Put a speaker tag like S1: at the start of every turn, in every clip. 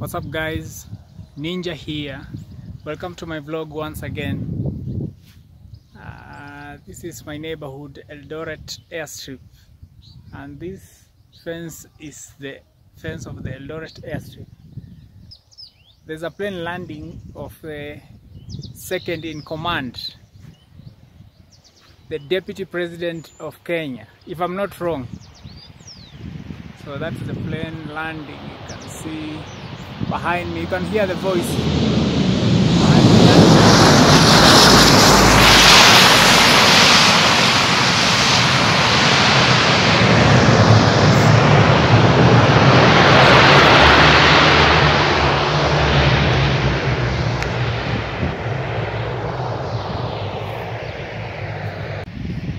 S1: What's up guys? Ninja here. Welcome to my vlog once again. Uh, this is my neighborhood Eldoret airstrip and this fence is the fence of the Eldoret airstrip. There's a plane landing of the second in command, the deputy president of Kenya, if I'm not wrong. So that's the plane landing. You can see behind me. You can hear the voice.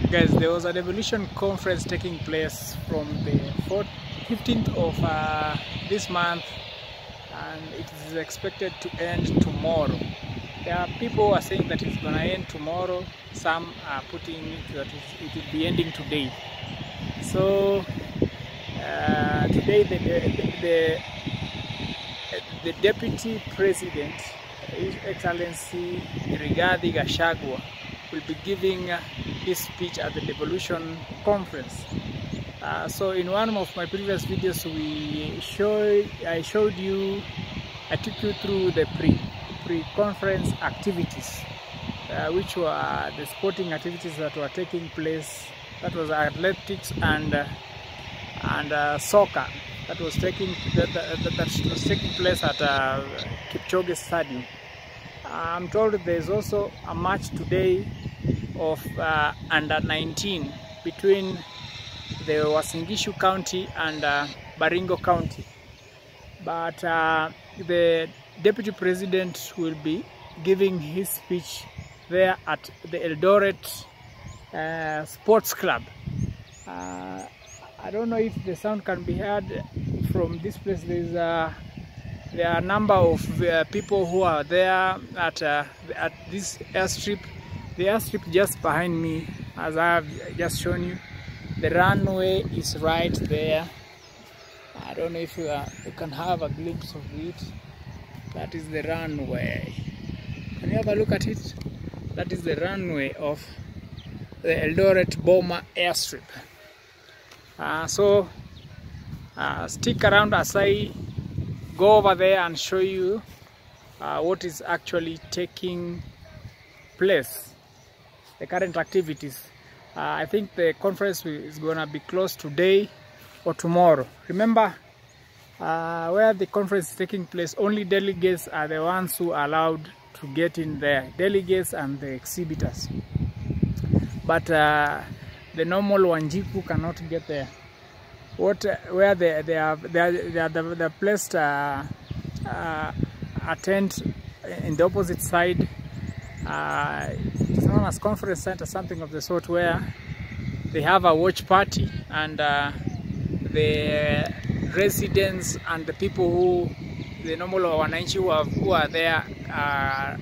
S1: Guys, there was a devolution conference taking place from the 4th 15th of uh, this month and it is expected to end tomorrow. There are people are saying that it's gonna end tomorrow. Some are putting it that it will be ending today. So uh, today the, the, the, the deputy president, His Excellency Rigathi Gachagua, will be giving his speech at the devolution conference. Uh, so in one of my previous videos we showed I showed you I took you through the pre pre-conference activities uh, which were the sporting activities that were taking place. That was athletics and uh, and uh, soccer. That was taking that, that, that was taking place at uh, Kipchoge Stadium. I'm told there's also a match today of uh, under 19 between the Uasin Gishu County and uh, Baringo County. But uh, the Deputy President will be giving his speech there at the Eldoret uh, Sports Club. Uh, I don't know if the sound can be heard from this place. There's a there are a number of uh, people who are there at uh, at this airstrip. The airstrip just behind me, as I have just shown you the runway is right there. I don't know if you, are, you, can have a glimpse of it. That is the runway. Can you have a look at it? That is the runway of the eldoret boma airstrip. Uh, so uh, stick around as i go over there and show you uh, what is actually taking place. The current activities. uh, I think the conference is going to be closed today or tomorrow. Remember, uh, where the conference is taking place, only delegates are the ones who are allowed to get in there. Delegates and the exhibitors. But uh, the normal Wanjiku cannot get there. What, where they, they are, they are, they are the, the placed uh, uh, a tent in the opposite side uh, it's known as conference center, something of the sort, where they have a watch party and uh, the residents and the people who, the normal wananchi who, who are there, uh,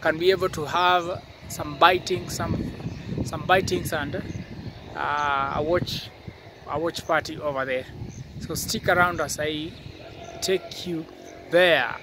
S1: can be able to have some biting, some some bitings and uh, a watch a watch party over there. So stick around as I take you there.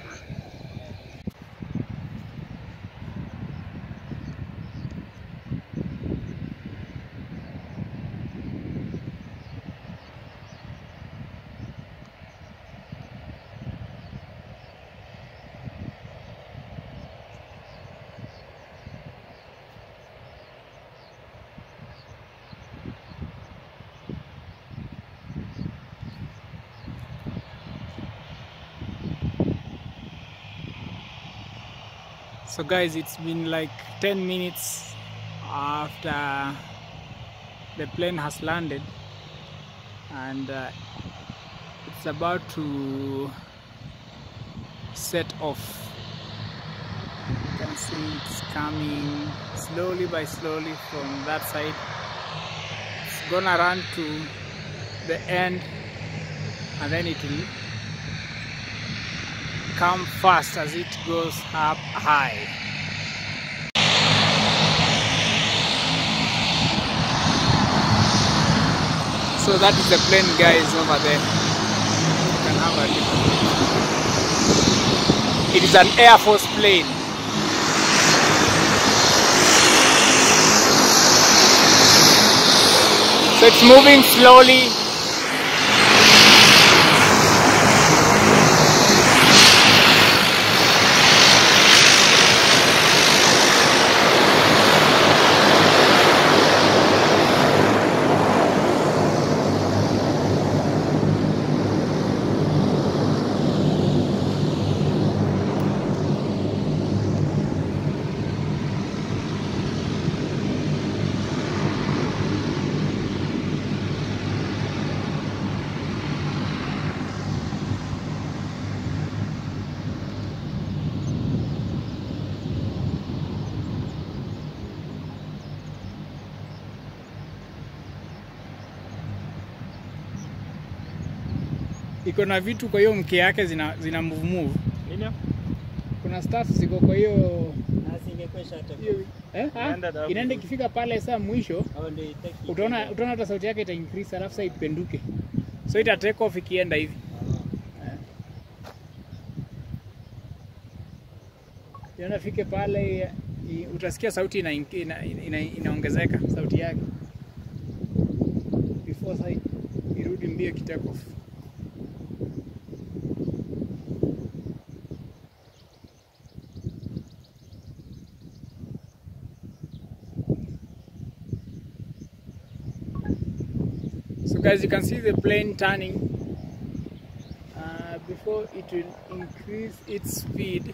S1: So guys it's been like 10 minutes after the plane has landed. And uh, it's about to set off. You can see it's coming slowly by slowly from that side. It's gonna run to the end and then it will come fast as it goes up high. So that is the plane guys over there. You can have a look. it is an Air Force plane. So it's moving slowly. Iko na vitu kwa hiyo mke yake zina, zina move move.
S2: Nini?
S1: Kuna staff ziko kwa hiyo eh, ah,
S2: Inaenda na-
S1: ikifika pale saa mwisho
S2: au ndio itaki.
S1: utaona utaona hata sauti yake ita increase alafu saa ipenduke, so ita take off ikienda hivi. Yana fike pale utasikia sauti ina, ina, ina, inaongezeka sauti yake before saa irudi mbio ki off. Guys, you can see the plane turning uh, before it will increase its speed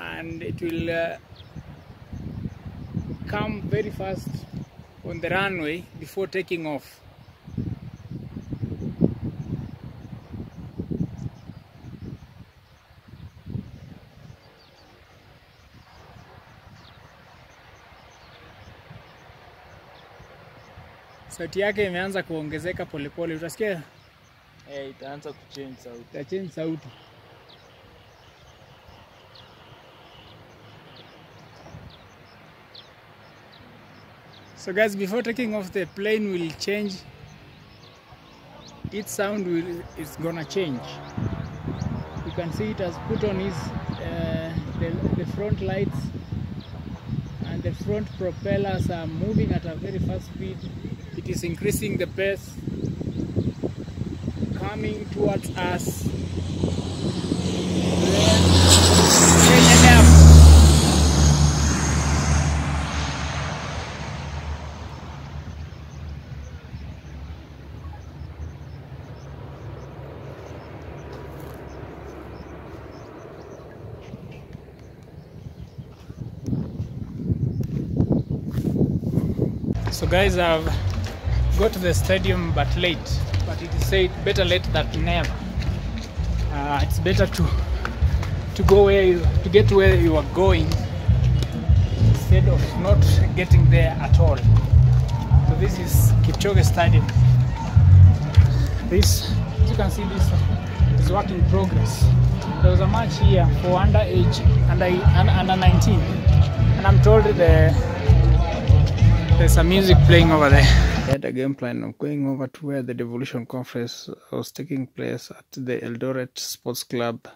S1: and it will uh, come very fast on the runway before taking off. Sauti yake imeanza kuongezeka polepole, utasikia
S2: Eh, itaanza kuchange sauti.
S1: itachange sauti. So guys, before taking off, the plane will change. Its sound will is gonna change. You can see it has put on his uh, the, the front lights the front propellers are moving at a very fast speed. It is increasing the pace coming towards us. Kenya Air So guys, I've got to the stadium but late. But it is said better late than never. Uh, it's better to to go where you to get where you are going instead of not getting there at all. So this is Kipchoge Stadium. This, as you can see, this is work in progress. There was a match here for under under, under 19, and I'm told the there's some music playing over there. I had a game plan of going over to where the Devolution Conference was taking place at the Eldoret Sports Club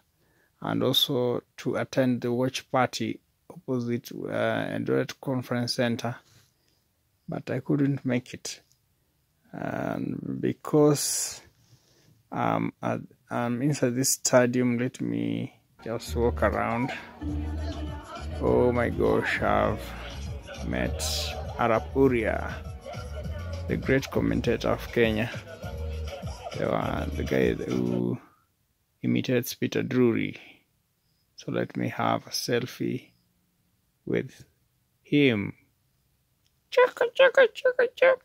S1: and also to attend the watch party opposite uh, Eldoret Conference Center. But I couldn't make it. And because um, I'm inside this stadium, let me just walk around. Oh my gosh, I've met Arap Uria, the great commentator of Kenya. The, one, the guy who imitates Peter Drury. So let me have a selfie with him. Chaka, chaka, chaka, chaka.